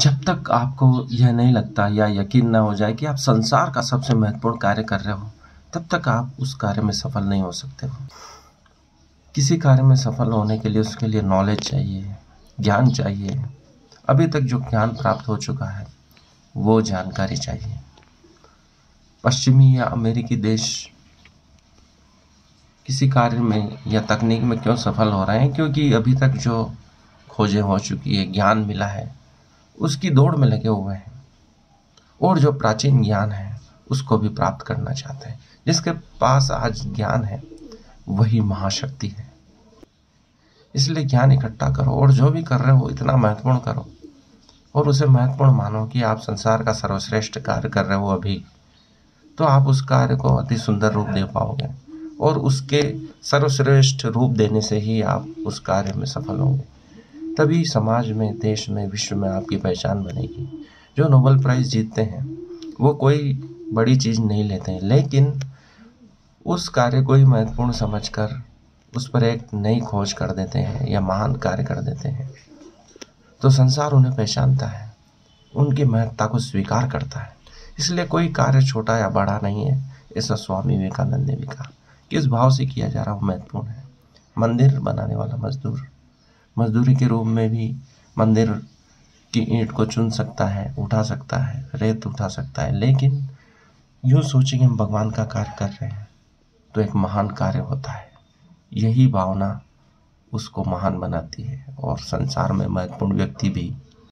जब तक आपको यह नहीं लगता या यकीन ना हो जाए कि आप संसार का सबसे महत्वपूर्ण कार्य कर रहे हो, तब तक आप उस कार्य में सफल नहीं हो सकते। हो किसी कार्य में सफल होने के लिए उसके लिए नॉलेज चाहिए, ज्ञान चाहिए। अभी तक जो ज्ञान प्राप्त हो चुका है, वो जानकारी चाहिए। पश्चिमी या अमेरिकी देश किसी कार्य में या तकनीक में क्यों सफल हो रहे हैं? क्योंकि अभी तक जो खोजें हो चुकी है, ज्ञान मिला है उसकी दौड़ में लगे हुए हैं। और जो प्राचीन ज्ञान है, उसको भी प्राप्त करना चाहते हैं। जिसके पास आज ज्ञान है, वही महाशक्ति है। इसलिए ज्ञान इकट्ठा करो और जो भी कर रहे हो, इतना महत्वपूर्ण करो। और उसे महत्वपूर्ण मानो कि आप संसार का सर्वश्रेष्ठ कार्य कर रहे हो अभी। तो आप उस कार्य को अति सुंदर रूप दे पाओगे। और उसके सर्वश्रेष्ठ रूप देने से ही आप उस कार्य में सफल होंगे। तभी समाज में, देश में, विश्व में आपकी पहचान बनेगी। जो नोबल प्राइज़ जीतते हैं, वो कोई बड़ी चीज़ नहीं लेते हैं। लेकिन उस कार्य को ही महत्वपूर्ण समझकर, उस पर एक नई खोज कर देते हैं या महान कार्य कर देते हैं। तो संसार उन्हें पहचानता है, उनकी महत्ता को स्वीकार करता है। इसलिए कोई कार्य छोटा या बड़ा नहीं है ऐसा स्वामी विवेकानंद ने भी कहा किस भाव से किया जा रहा वो महत्वपूर्ण है। मंदिर बनाने वाला मजदूर। मजदूरी के रूप में भी मंदिर की ईंट को चुन सकता है, उठा सकता है, रेत उठा सकता है। लेकिन यूँ सोचें कि हम भगवान का कार्य कर रहे हैं तो एक महान कार्य होता है। यही भावना उसको महान बनाती है और संसार में महत्वपूर्ण व्यक्ति भी